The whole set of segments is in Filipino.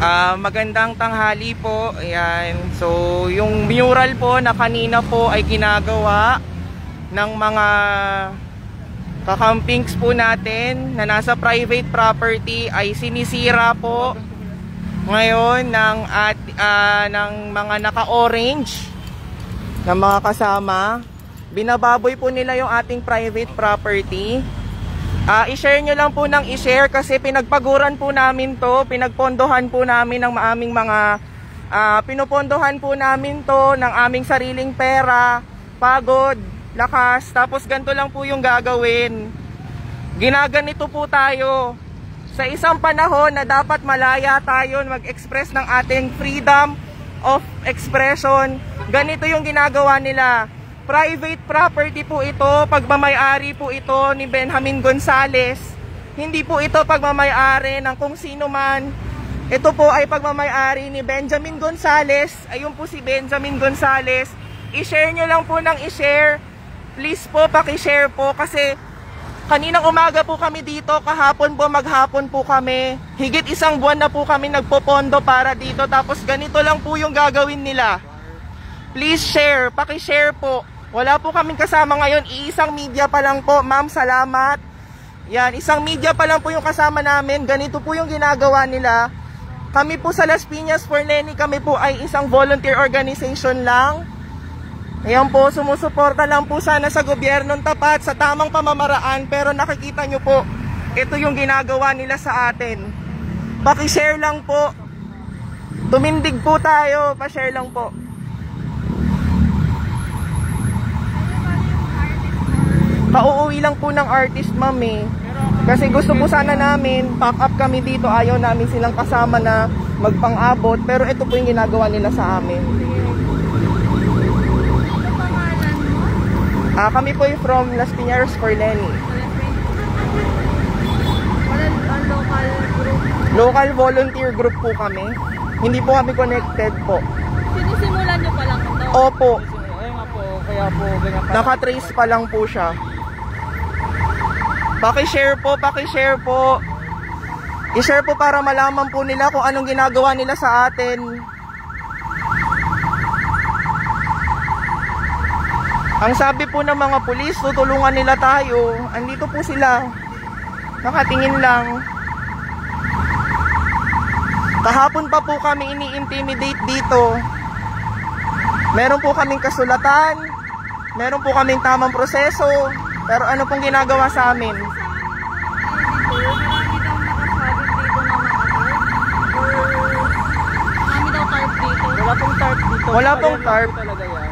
Ah, magandang tanghali po. Ayan. So, yung mural po na kanina po ay ginagawa ng mga kakampings po natin na nasa private property ay sinisira po ngayon ng at ah, ng mga naka-orange na mga kasama. Binababoy po nila yung ating private property. Ah, i-share nyo lang po ng i-share kasi pinagpaguran po namin to, pinagpondohan po namin ng aming mga ah, pinupondohan po namin to ng aming sariling pera, pagod, lakas, tapos ganito lang po yung gagawin. Ginaganito po tayo sa isang panahon na dapat malaya tayo mag-express ng ating freedom of expression. Ganito yung ginagawa nila. Private property po ito, pagmamayari po ito ni Benjamin Gonzales. Hindi po ito pagmamayari ng kung sino man. Ito po ay pagmamayari ni Benjamin Gonzales. Ayun po si Benjamin Gonzales. I-share nyo lang po ng i-share. Please po, paki-share po kasi kaninang umaga po kami dito, kahapon po, maghapon po kami. Higit isang buwan na po kami nagpopondo para dito tapos ganito lang po yung gagawin nila. Please share, paki-share po. Wala po kaming kasama ngayon, iisang media pa lang po. Ma'am, salamat. Yan, isang media pa lang po yung kasama namin. Ganito po yung ginagawa nila. Kami po sa Las Piñas for Lenny, kami po ay isang volunteer organization lang. Ayan po, sumusuporta lang po sana sa gobyernong tapat, sa tamang pamamaraan. Pero nakikita nyo po, ito yung ginagawa nila sa atin. Paki-share lang po. Tumindig po tayo, pa-share lang po. Pauuwi lang po ng artist, ma'am eh. Kasi gusto po sana namin, pack up kami dito, ayaw namin silang kasama na magpang-abot. Pero ito po yung ginagawa nila sa amin. Ah, kami po yung from Las Piñeras for Lenny. Wala ang local group. Local volunteer group po kami. Hindi po kami connected po. Sinisimulan nyo pa lang ito. Opo, nga po, kaya po ganyan pa. nakatrace pa lang po siya. Paki-share po, paki-share po. I-share po para malaman po nila kung anong ginagawa nila sa atin. Ang sabi po ng mga pulis, tutulungan nila tayo. Andito po sila. Nakatingin lang. Kahapon pa po kami ini-intimidate dito. Meron po kaming kasulatan. Meron po kaming tamang proseso. Pero ano pong ginagawa sa amin? Dito. Wala pong tarp dito. Wala pong tarp. po talaga yan.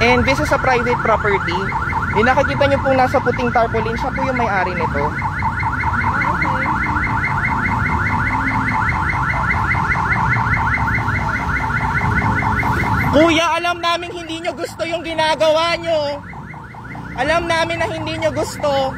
And this is a private property. Yung nakikita nyo pong nasa puting tarpaulin, siya po yung may-ari nito. Ah. Kuya, alam namin hindi nyo gusto yung ginagawa nyo. Alam namin na hindi nyo gusto.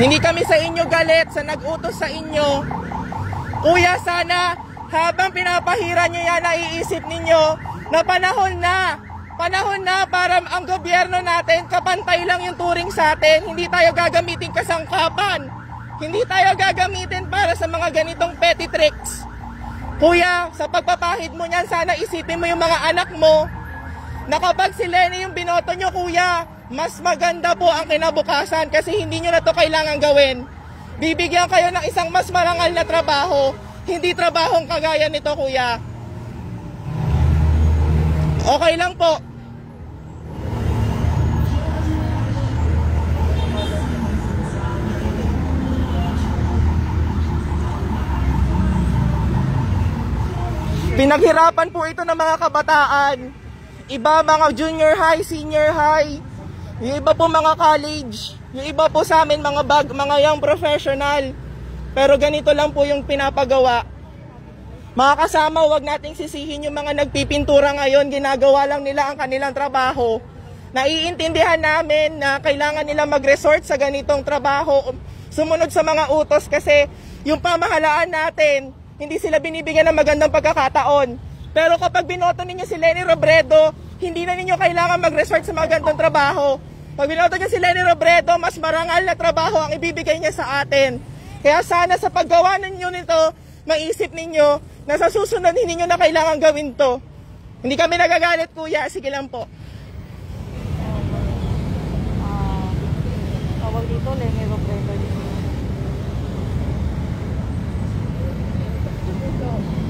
Hindi kami sa inyo galit sa nag-utos sa inyo. Kuya, sana habang pinapahira nyo yan, naiisip ninyo na panahon na. Panahon na para ang gobyerno natin kapantay lang yung turing sa atin. Hindi tayo gagamitin kasangkapan. Hindi tayo gagamitin para sa mga ganitong petty tricks. Kuya, sa pagpapahid mo niyan, sana isipin mo yung mga anak mo na kapag si Lenny yung binoto nyo, kuya, mas maganda po ang kinabukasan kasi hindi nyo na to kailangan gawin. Bibigyan kayo ng isang mas marangal na trabaho, hindi trabahong kagaya nito, kuya. Okay lang po. Pinaghirapan po ito ng mga kabataan. Iba mga junior high, senior high. Yung iba po mga college. Yung iba po sa amin mga bag, mga young professional. Pero ganito lang po yung pinapagawa. Mga kasama, wag nating sisihin yung mga nagpipintura ngayon. Ginagawa lang nila ang kanilang trabaho. Naiintindihan namin na kailangan nila mag-resort sa ganitong trabaho. Sumunod sa mga utos kasi yung pamahalaan natin, hindi sila binibigyan ng magandang pagkakataon. Pero kapag binoto ninyo si Lenny Robredo, hindi na ninyo kailangan mag-resort sa mga ganitong trabaho. Pag binoto niyo si Lenny Robredo, mas marangal na trabaho ang ibibigay niya sa atin. Kaya sana sa paggawa ninyo nito, maisip ninyo na sa susunod hindi na kailangan gawin to. Hindi kami nagagalit kuya, sige lang po. Ah, tawag dito, Lenny Robredo.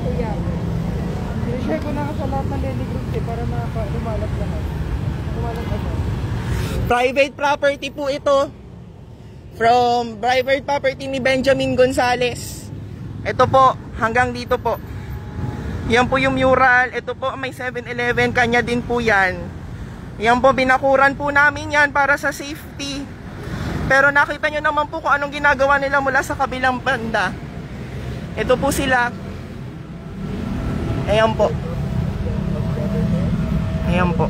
Kuya, i-share ko na sa lahat ng daily groups eh, para lumalat lahat. Lumalat agad. Private property po ito. From private property ni Benjamin Gonzales. Ito po, hanggang dito po. Yan po yung mural. Ito po may 7-Eleven. Kanya din po yan. Yan po, binakuran po namin yan para sa safety. Pero nakita nyo naman po kung anong ginagawa nila mula sa kabilang banda. Ito po sila. Ayan po. Ayan po.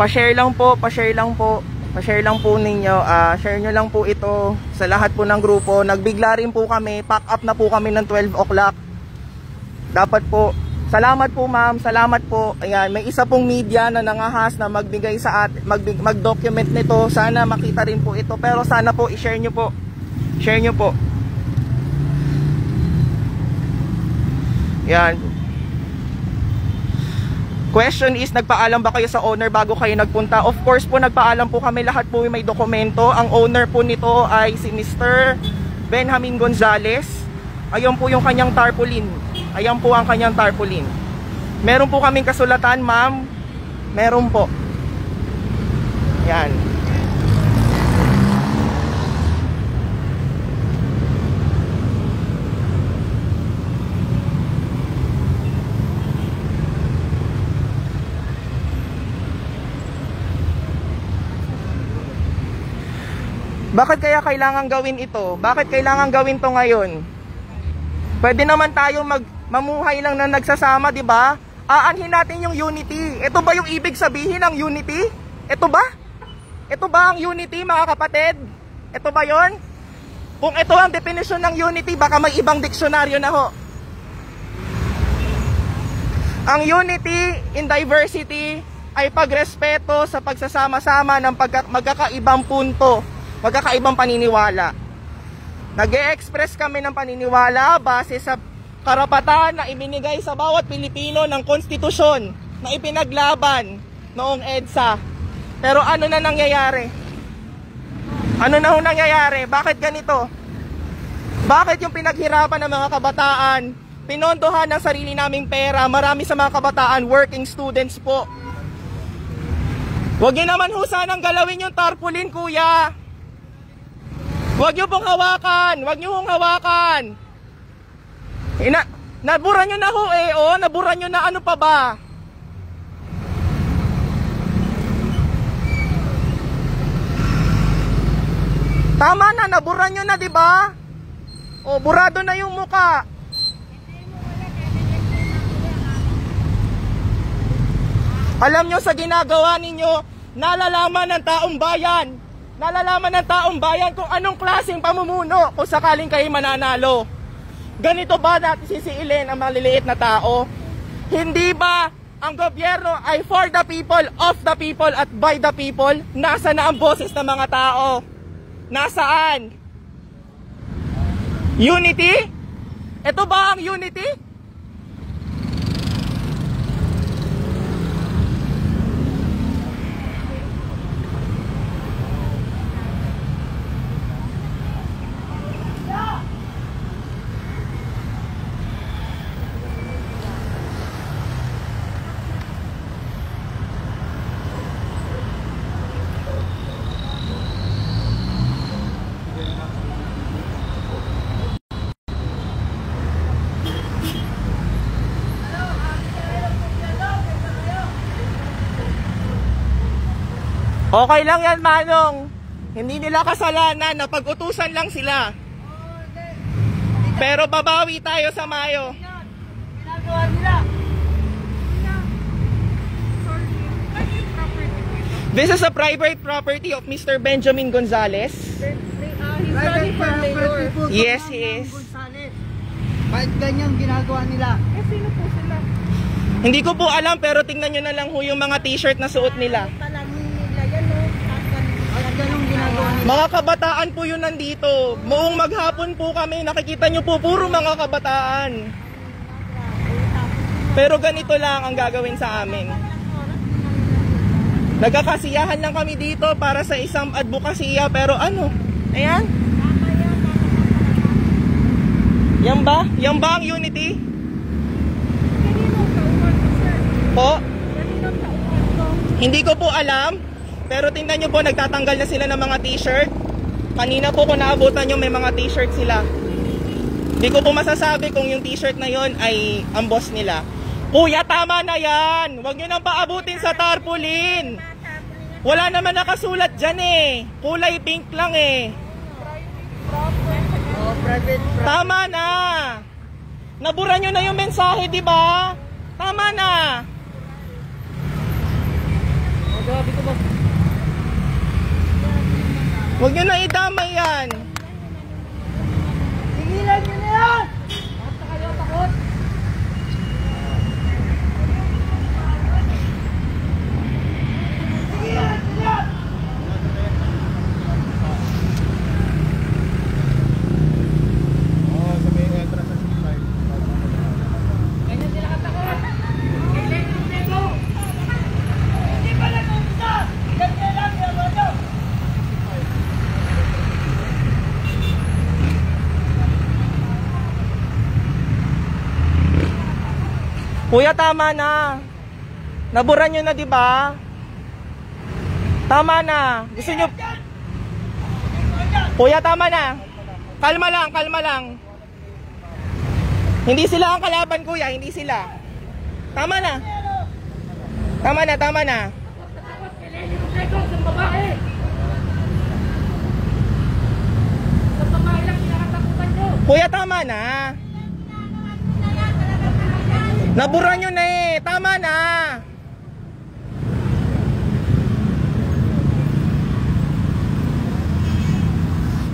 Pa-share lang po, pa-share lang po. Pa-share lang po ninyo. ah share nyo lang po ito sa lahat po ng grupo. Nagbigla rin po kami. Pack up na po kami ng 12 o'clock. Dapat po. Salamat po ma'am. Salamat po. Ayan, may isa pong media na nangahas na magbigay sa at mag-document nito. Sana makita rin po ito. Pero sana po i-share nyo po. Share nyo po. Yan. Question is, nagpaalam ba kayo sa owner bago kayo nagpunta? Of course po, nagpaalam po kami. Lahat po may dokumento. Ang owner po nito ay si Mr. Benjamin Gonzales. Ayun po yung kanyang tarpaulin. Ayan po ang kanyang tarpaulin. Meron po kaming kasulatan, ma'am. Meron po. Yan. Bakit kaya kailangan gawin ito? Bakit kailangan gawin to ngayon? Pwede naman tayo mag mamuhay lang na nagsasama, 'di ba? Aanhin natin yung unity. Ito ba yung ibig sabihin ng unity? Ito ba? Ito ba ang unity, mga kapatid? Ito ba 'yon? Kung ito ang definition ng unity, baka may ibang diksyonaryo na ho. Ang unity in diversity ay pagrespeto sa pagsasama-sama ng pagka- magkakaibang punto, magkakaibang paniniwala. nag express kami ng paniniwala base sa karapatan na ibinigay sa bawat Pilipino ng konstitusyon na ipinaglaban noong EDSA. Pero ano na nangyayari? Ano na ho nangyayari? Bakit ganito? Bakit yung pinaghirapan ng mga kabataan, pinondohan ng sarili naming pera, marami sa mga kabataan, working students po. Huwag niyo naman ho sanang galawin yung tarpaulin, kuya. Huwag niyo pong hawakan. Huwag niyo pong hawakan. Ina, nabura niyo na ho eh. Oh, nabura niyo na ano pa ba? Tama na, nabura niyo na, 'di ba? O, burado na yung muka. Alam nyo sa ginagawa ninyo, nalalaman ng taong bayan. Nalalaman ng taong bayan kung anong klaseng pamumuno kung sakaling kayo mananalo. Ganito ba natin sisiilin ang maliliit na tao? Hindi ba ang gobyerno ay for the people, of the people, at by the people, nasa na ang boses ng mga tao? Nasaan? Unity? Ito ba ang unity? Okay lang yan, Manong. Hindi nila kasalanan, napag-utusan lang sila. Pero babawi tayo sa Mayo. Ginagawa nila. This is a private property of Mr. Benjamin Gonzalez. Running for mayor. Yes, he is. Bakit ganyan ginagawa nila? Eh, sino po sila? Hindi ko po alam pero tingnan nyo na lang ho yung mga t-shirt na suot nila yan, no? Bakit ganyan ginagawa nila? Mga kabataan po yun nandito. Muong maghapon po kami, nakikita nyo po puro mga kabataan. Pero ganito lang ang gagawin sa amin. Nagkakasiyahan lang kami dito para sa isang advokasya pero ano? Ayan. Yan ba? Yan ba ang unity? Po? Hindi ko po alam. Pero tingnan nyo po, nagtatanggal na sila ng mga t-shirt. Kanina po kung naabutan nyo, may mga t-shirt sila. Hindi ko po masasabi kung yung t-shirt na yon ay ang boss nila. Kuya, tama na yan! Huwag nyo nang paabutin sa tarpaulin! Wala naman nakasulat dyan eh. Kulay pink lang eh. Tama na! Nabura nyo na yung mensahe, di ba? Tama na! Oh, grabe ko? Huwag nyo na idamay yan. Tigilan nyo na yan! Basta kayo takot? Ganyan sila katakot. Kailan yung nego? Hindi pa nag-umpisa! Ganyan lang yung ano? Kuya, tama na. Nabura nyo na, di ba? Tama na. Gusto nyo... Kuya, tama na. Kalma lang, kalma lang. Hindi sila ang kalaban, kuya. Hindi sila. Tama na. Tama na, tama na. Kuya, tama na. Nabura nyo na eh. Tama na.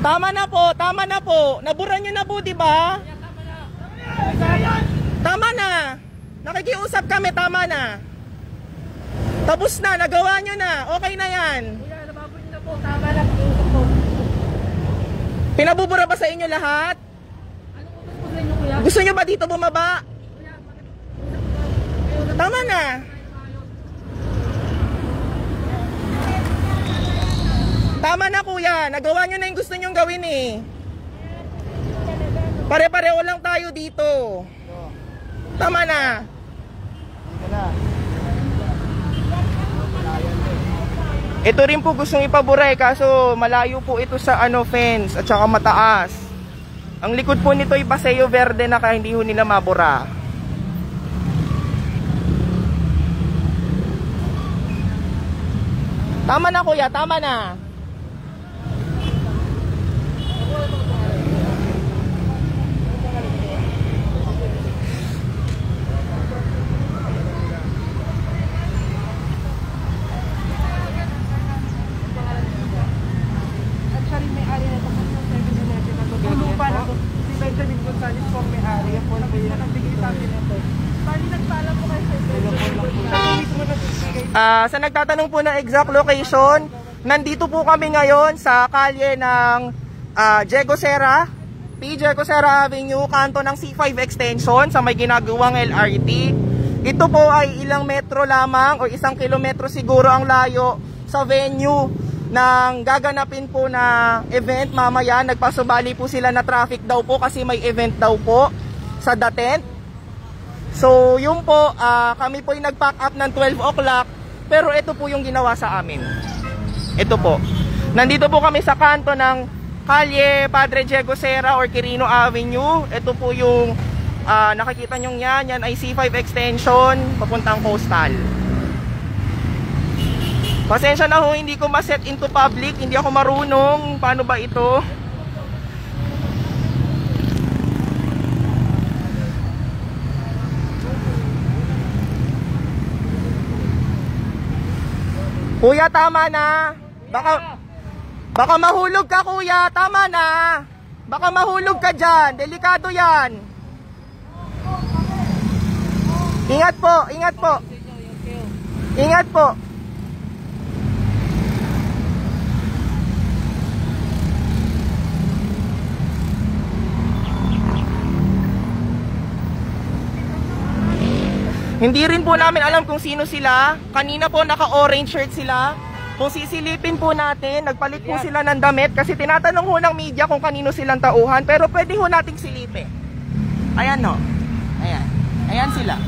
Tama na po, tama na po. Nabura nyo na po, di ba? Tama na. Nakikiusap kami, tama na. Tapos na, nagawa nyo na. Okay na yan. Kuya, nababot na po. Tama. Iusap po. Pinabubura ba sa inyo lahat? Ano ko gusto sa inyo, kuya? Gusto nyo ba dito bumaba? Tama na. Tama na kuya, nagawa nyo na yung gusto nyong gawin eh. Pare-pareho lang tayo dito. Tama na. Ito rin po gustong ipabura eh, kaso malayo po ito sa ano fence at saka mataas. Ang likod po nito ay Paseo Verde na kaya hindi ho nila mabura. Tama na kuya, tama na. Actually, may-ari na ito kasi yung 7-Eleven na ito. Yung lupa na ito, si Benjamin Gonzalez po ang may-ari. Yan po na nagbigay sa akin ito. Bali, nagpaalam po kayo sa Telephone lang po Ah, sa nagtatanong po ng exact location, nandito po kami ngayon sa kalye ng ah, Diego Serra, P. Diego Serra Avenue, kanto ng C5 extension sa may ginagawang LRT. Ito po ay ilang metro lamang o isang kilometro siguro ang layo sa venue ng gaganapin po na event mamaya. Nagpasubali po sila na traffic daw po kasi may event daw po sa Datent. So, yun po, ah, kami po yung nag-pack up ng 12 o'clock, pero ito po yung ginawa sa amin. Ito po. Nandito po kami sa kanto ng Kalye Padre Diego Serra or Quirino Avenue. Ito po yung ah, nakikita nyo yan. Yan ay C5 extension papuntang coastal. Pasensya na ho, hindi ko ma-set into public. Hindi ako marunong. Paano ba ito? Kuya, tama na. Baka, baka mahulog ka, kuya. Tama na. Baka mahulog ka dyan. Delikado yan. Ingat po, ingat po. Ingat po. Hindi rin po namin alam kung sino sila. Kanina po naka-orange shirt sila. Kung sisilipin po natin, nagpalit po sila ng damit kasi tinatanong ho ng media kung kanino silang tauhan. Pero pwede ho nating silipin. Ayan ho. Ayan. Ayan sila.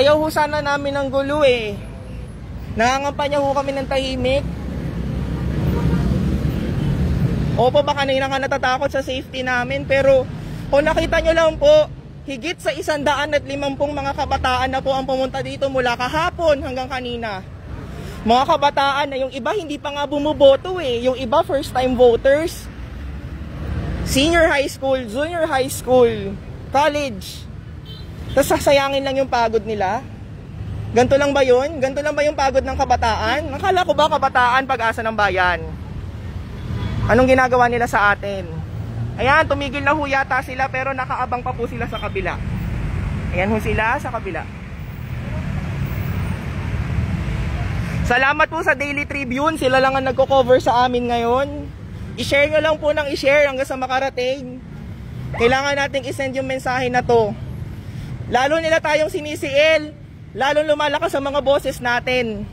Ayaw ho sana namin ng gulo eh. Nangangampanya ho kami ng tahimik. Opo, baka kanina ka natatakot sa safety namin, pero kung nakita nyo lang po, higit sa isandaan at limampung mga kabataan na po ang pumunta dito mula kahapon hanggang kanina. Mga kabataan na yung iba hindi pa nga bumuboto eh. Yung iba first time voters. Senior high school, junior high school, college. Tapos sasayangin lang yung pagod nila. Ganto lang ba yun? Ganto lang ba yung pagod ng kabataan? Nakala ko ba kabataan pag-asa ng bayan? Anong ginagawa nila sa atin? Ayan, tumigil na ho yata sila pero nakaabang pa po sila sa kabila. Ayan ho sila sa kabila. Salamat po sa Daily Tribune. Sila lang ang nagko-cover sa amin ngayon. I-share nyo lang po ng i-share hanggang sa makarating. Kailangan nating isend yung mensahe na to. Lalo nila tayong sinisiil. Lalo lumalakas ang mga boses natin.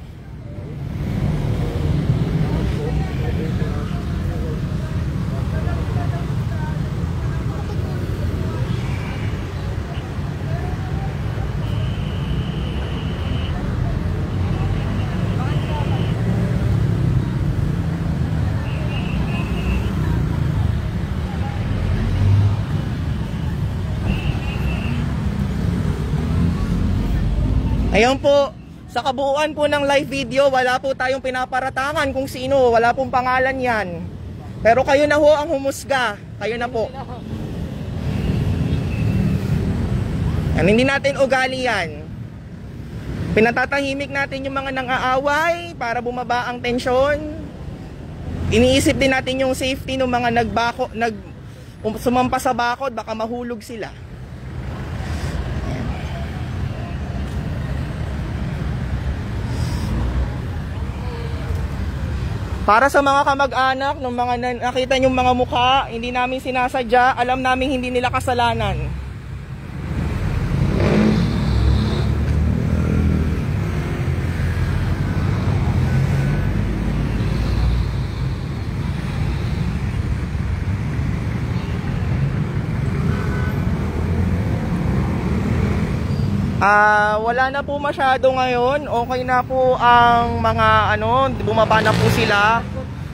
Ayun po, sa kabuuan po ng live video, wala po tayong pinaparatangan kung sino, wala pong pangalan yan. Pero kayo na ho ang humusga, kayo na po. Yan, hindi natin ugali yan. Pinatatahimik natin yung mga nang-aaway para bumaba ang tensyon. Iniisip din natin yung safety ng mga nagbako, nag, sumampa sa bakod, baka mahulog sila. Para sa mga kamag-anak ng mga nakita yung mga mukha, hindi namin sinasadya, alam namin hindi nila kasalanan. Ah, wala na po masyado ngayon. Okay na po ang mga ano, bumaba na po sila.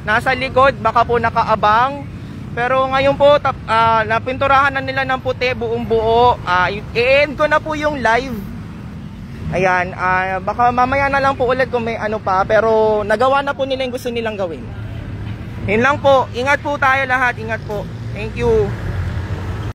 Nasa likod, baka po nakaabang. Pero ngayon po, tap, ah, napinturahan na nila ng puti buong buo. Ah, i-end ko na po yung live. Ayan, ah, baka mamaya na lang po ulit kung may ano pa, pero nagawa na po nila yung gusto nilang gawin. Yun lang po, ingat po tayo lahat, ingat po. Thank you.